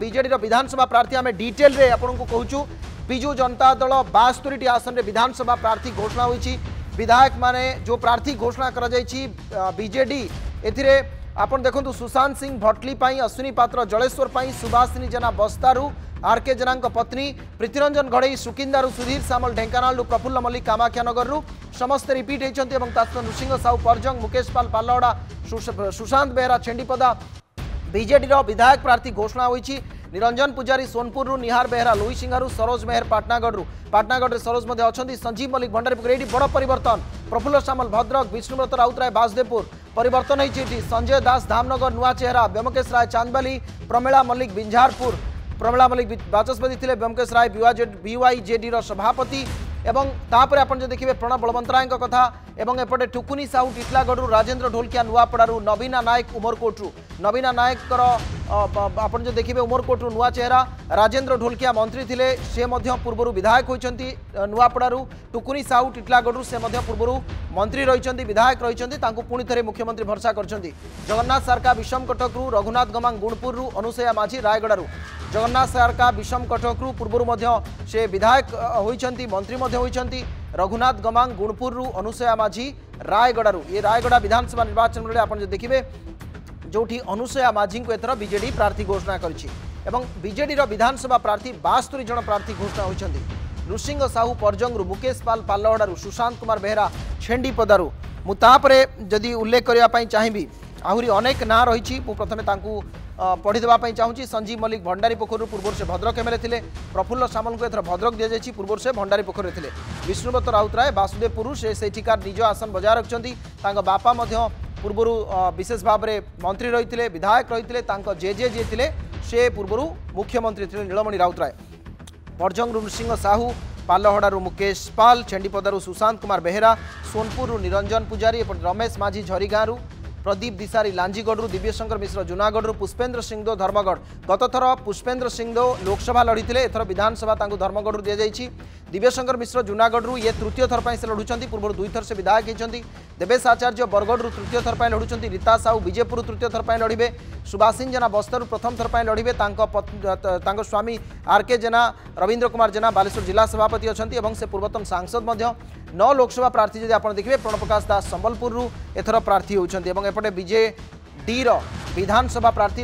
ବିଜେଡିର ବିଧାନସଭା ପ୍ରାର୍ଥୀ ଆମେ ଡିଟେଲରେ ଆପଣଙ୍କୁ କହୁଛୁ ବିଜୁ ଜନତା ଦଳ ବାସ୍ତରୀଟି ଆସନରେ ବିଧାନସଭା ପ୍ରାର୍ଥୀ ଘୋଷଣା ହୋଇଛି ବିଧାୟକ ମାନେ ଯେଉଁ ପ୍ରାର୍ଥୀ ଘୋଷଣା କରାଯାଇଛି ବିଜେଡି ଏଥିରେ ଆପଣ ଦେଖନ୍ତୁ ସୁଶାନ୍ତ ସିଂ ଭଟ୍ଲି ପାଇଁ ଅଶ୍ୱିନୀ ପାତ୍ର ଜଳେଶ୍ୱର ପାଇଁ ସୁଭାଷିନୀ ଜେନା ବସ୍ତାରୁ ଆର୍କେ ଜେନାଙ୍କ ପତ୍ନୀ ପ୍ରୀତିରଞ୍ଜନ ଘଡ଼େଇ ସୁକିନ୍ଦାରୁ ସୁଧୀର ସାମଲ ଢେଙ୍କାନାଳରୁ ପ୍ରଫୁଲ୍ଲ ମଲ୍ଲିକ କାମାକ୍ଷାନଗରରୁ ସମସ୍ତେ ରିପିଟ୍ ହୋଇଛନ୍ତି ଏବଂ ତା ସହିତ ନୃସିଂହ ସାହୁ ପରଜଙ୍ଗ ମୁକେଶ ପାଲ ପାଲହଡ଼ା ସୁଶାନ୍ତ ବେହେରା ଛେଣ୍ଡିପଦା ବିଜେଡ଼ିର ବିଧାୟକ ପ୍ରାର୍ଥୀ ଘୋଷଣା ହୋଇଛି ନିରଞ୍ଜନ ପୂଜାରୀ ସୋନପୁରରୁ ନିହାର ବେହେରା ଲୋହିସିଂହାରୁ ସରୋଜ ମେହେର ପାଟନାଗଡ଼ରୁ ପାଟନାଗଡ଼ରେ ସରୋଜ ମଧ୍ୟ ଅଛନ୍ତି ସଞ୍ଜୀବ ମଲ୍ଲିକ ଭଣ୍ଡାରୀପୁର ଏଇଠି ବଡ଼ ପରିବର୍ତ୍ତନ ପ୍ରଫୁଲ୍ଲ ସାମଲ ଭଦ୍ରକ ବିଷ୍ଣୁବ୍ରତ ରାଉତରାୟ ବାସଦେପୁର ପରିବର୍ତ୍ତନ ହୋଇଛି ଏଠି ସଞ୍ଜୟ ଦାସ ଧାମନଗର ନୂଆ ଚେହେରା ବ୍ୟୋମକେଶ ରାୟ ଚାନ୍ଦବାଲି ପ୍ରମିଳା ମଲ୍ଲିକ ବିଞ୍ଝାରପୁର ପ୍ରମିଳା ମଲ୍ଲିକ ବାଚସ୍ପତି ଥିଲେ ବ୍ୟୋମକେଶ ରାୟ ବିୱାଇଜେଡ଼ିର ସଭାପତି এবং তাপরে আপনার যদি দেখবে প্রণব বলবন্তরায় কথা এবং এপটে টুকুনি সাহু টিটলাগড়ু রাজেন্দ্র ঢোলকিয়া নূয়াপড়ার নবীনা নায়ক উমরকোট্রু নবীনা নায়কর আপনার যদি দেখবে উমরকোট্রু নূয়া চেহারা রাজেন্দ্র ঢোলকিয়া মন্ত্রী লে সে পূর্বর বিধায়ক হয়েছেন নূয়াপড়ার টুকুনি সাহু টিটলাগড়ু সে পূর্বর মন্ত্রী রয়েছেন বিধায়ক রয়েছেন তাঁকু পুঁ থে মুখ্যমন্ত্রী ভরসা করছেন জগন্নাথ সারকা বিশ্বম কটকরু রঘুনাথ গমাং গুণপুরু অনুসয়া মাঝি রায়গড়ার জগন্নাথ সারকা বিষম কটকরু পূর্বর সে বিধায়ক হয়েছেন মন্ত্রী হয়েছেন রঘুনাথ গমাং গুণপুরু অনুসয়া মাঝি রায়গড়ার এ রায়গড়া বিধানসভা নির্বাচন বেড়ে আপনার দেখবে ଯେଉଁଠି ଅନୁସୟା ମାଝୀଙ୍କୁ ଏଥର ବିଜେଡି ପ୍ରାର୍ଥୀ ଘୋଷଣା କରିଛି ଏବଂ ବିଜେଡିର ବିଧାନସଭା ପ୍ରାର୍ଥୀ ବାସ୍ତରୀ ଜଣ ପ୍ରାର୍ଥୀ ଘୋଷଣା ହୋଇଛନ୍ତି ନୃସିଂହ ସାହୁ ପରଜଙ୍ଗରୁ ମୁକେଶ ପାଲ ପାଲହଡ଼ାରୁ ସୁଶାନ୍ତ କୁମାର ବେହେରା ଛେଣ୍ଡିପଦାରୁ ମୁଁ ତାପରେ ଯଦି ଉଲ୍ଲେଖ କରିବା ପାଇଁ ଚାହିଁବି ଆହୁରି ଅନେକ ନାଁ ରହିଛି ମୁଁ ପ୍ରଥମେ ତାଙ୍କୁ ପଢ଼ିଦେବା ପାଇଁ ଚାହୁଁଛି ସଞ୍ଜୀବ ମଲ୍ଲିକ ଭଣ୍ଡାରୀ ପୋଖରୀରୁ ପୂର୍ବରୁ ସେ ଭଦ୍ରକ ଏମ୍ଏଲ୍ଏ ଥିଲେ ପ୍ରଫୁଲ୍ଲ ସାମଲଙ୍କୁ ଏଥର ଭଦ୍ରକ ଦିଆଯାଇଛି ପୂର୍ବରୁ ସେ ଭଣ୍ଡାରୀ ପୋଖରୀରେ ଥିଲେ ବିଷ୍ଣୁବ୍ରତ ରାଉତରାୟ ବାସୁଦେବପୁରରୁ ସେ ସେଠିକାର ନିଜ ଆସନ ବଜାୟ ରଖିଛନ୍ତି ତାଙ୍କ ବାପା ମଧ୍ୟ ପୂର୍ବରୁ ବିଶେଷ ଭାବରେ ମନ୍ତ୍ରୀ ରହିଥିଲେ ବିଧାୟକ ରହିଥିଲେ ତାଙ୍କ ଜେଜେ ଯିଏ ଥିଲେ ସେ ପୂର୍ବରୁ ମୁଖ୍ୟମନ୍ତ୍ରୀ ଥିଲେ ନୀଳମଣି ରାଉତରାୟ ପର୍ଜଙ୍ଗରୁ ନୃସିଂହ ସାହୁ ପାଲହଡ଼ାରୁ ମୁକେଶ ପାଲ ଛେଣ୍ଡିପଦାରୁ ସୁଶାନ୍ତ କୁମାର ବେହେରା ସୋନପୁରରୁ ନିରଞ୍ଜନ ପୂଜାରୀ ଏପଟେ ରମେଶ ମାଝୀ ଝରିଗାଁରୁ प्रदीप दिशारी लांजीगढ़ दिव्यशंकर मिश्र जूनागढ़ पुष्पेन्द्र सिंहदेव धर्मगढ़ गत थर पुष्पेन्द्र सिंहदेव लोकसभा लड़ी एथर विधानसभा धर्मगढ़ दि दिव्यशंकर मिश्र जूनागढ़ ये तृतीय थर पर से लड़ुंट पूर्व दुई थर से विधायक होती देवेश आचार्य बरगढ़ तृतीय थर पर लड़ुंट रीता साहू विजेपुर तृतीय थर पर लड़े सुभाषिन जेना बस्तर प्रथम थर पर लड़े स्वामी आरके जेना रवींद्र कुमार जेना बालेश्वर जिला सभापति अच्छा से पूर्वतन सांसद नौ लोकसभा प्रार्थी जब आप देखिए प्रणव प्रकाश दास संबलपुर एथर प्रार्थी होती एपटे विजेडि विधानसभा प्रार्थी